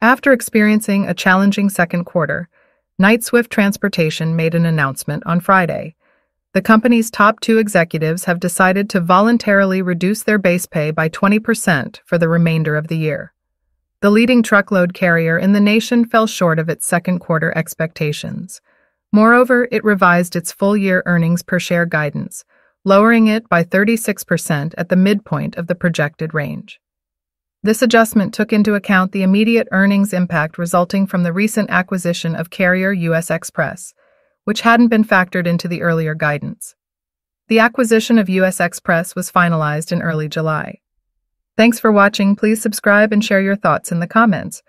After experiencing a challenging second quarter, Knight Swift Transportation made an announcement on Friday. The company's top two executives have decided to voluntarily reduce their base pay by 20% for the remainder of the year. The leading truckload carrier in the nation fell short of its second quarter expectations. Moreover, it revised its full year earnings per share guidance, lowering it by 36% at the midpoint of the projected range. This adjustment took into account the immediate earnings impact resulting from the recent acquisition of carrier U.S. Xpress, which hadn't been factored into the earlier guidance. The acquisition of U.S. Xpress was finalized in early July. Thanks for watching. Please subscribe and share your thoughts in the comments.